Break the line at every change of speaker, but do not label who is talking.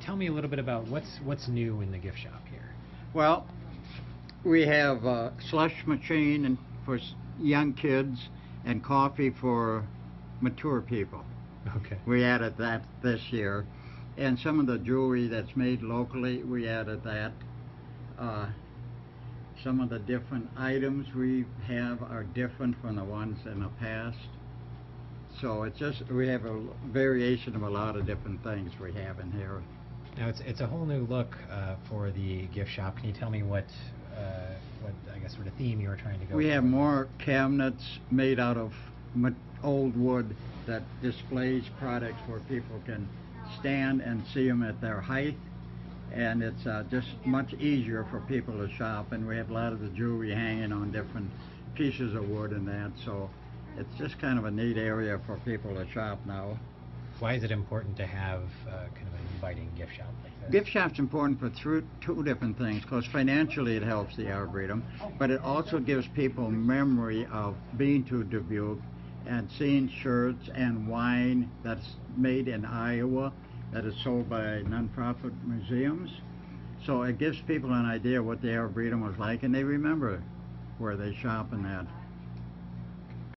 tell me a little bit about what's what's new in the gift shop here.
Well, we have a slush machine and for young kids and coffee for mature people.
Okay.
We added that this year. And some of the jewelry that's made locally, we added that. Uh, some of the different items we have are different from the ones in the past. So it's just, we have a l- variation of a lot of different things we have in here.
Now it's it's a whole new look uh, for the gift shop. Can you tell me what uh, what I guess sort of theme you were trying to go?
We
for?
have more cabinets made out of ma- old wood that displays products where people can stand and see them at their height. And it's uh, just much easier for people to shop. And we have a lot of the jewelry hanging on different pieces of wood and that. So it's just kind of a neat area for people to shop now.
Why is it important to have uh, kind of an inviting gift shop like this?
Gift shop's important for through two different things, because financially it helps the Arboretum, but it also gives people memory of being to Dubuque and seeing shirts and wine that's made in Iowa that is sold by nonprofit museums. So it gives people an idea what the Arboretum was like, and they remember where they shop and that.